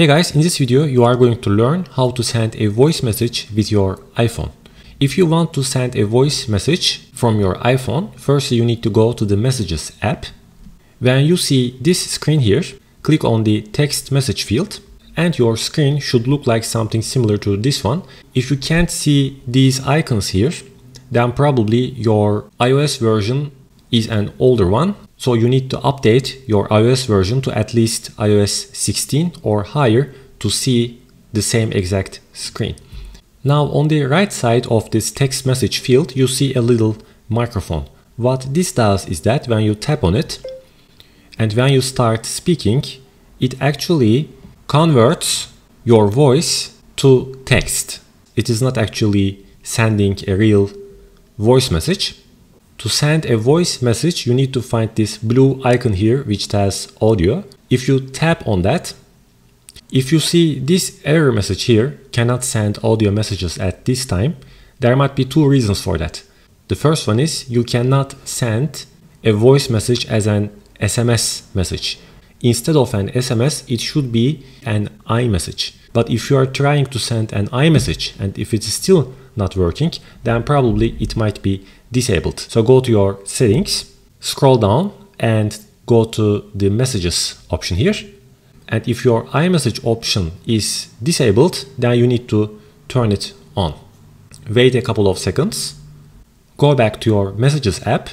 Hey guys, in this video you are going to learn how to send a voice message with your iPhone. If you want to send a voice message from your iPhone, first you need to go to the Messages app. When you see this screen here, click on the text message field and your screen should look like something similar to this one. If you can't see these icons here, then probably your iOS version is an older one. So you need to update your iOS version to at least iOS 16 or higher to see the same exact screen. Now on the right side of this text message field, you see a little microphone. What this does is that when you tap on it and when you start speaking, it actually converts your voice to text. It is not actually sending a real voice message. To send a voice message, you need to find this blue icon here, which has audio. If you tap on that, if you see this error message here, cannot send audio messages at this time, there might be two reasons for that. The first one is you cannot send a voice message as an SMS message. Instead of an SMS, it should be an iMessage. But if you are trying to send an iMessage and if it is still not working, then probably it might be disabled. So go to your settings, scroll down and go to the messages option here and if your iMessage option is disabled, then you need to turn it on. Wait a couple of seconds. Go back to your messages app.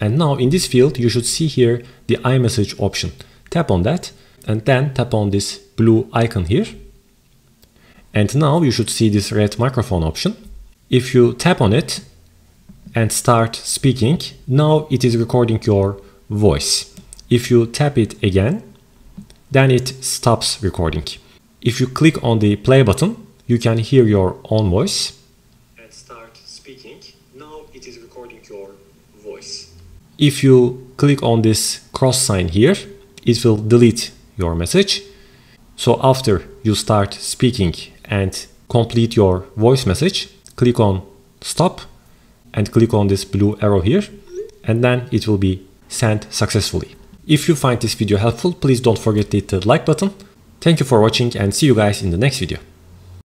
And now in this field, you should see here the iMessage option. Tap on that and then tap on this blue icon here. And now you should see this red microphone option. If you tap on it and start speaking, now it is recording your voice. If you tap it again, then it stops recording. If you click on the play button, you can hear your own voice. And start speaking. Now it is recording your voice. If you click on this cross sign here, it will delete your message. So after you start speaking and complete your voice message, click on stop and click on this blue arrow here and then it will be sent successfully. If you find this video helpful, please don't forget to hit the like button. Thank you for watching and see you guys in the next video.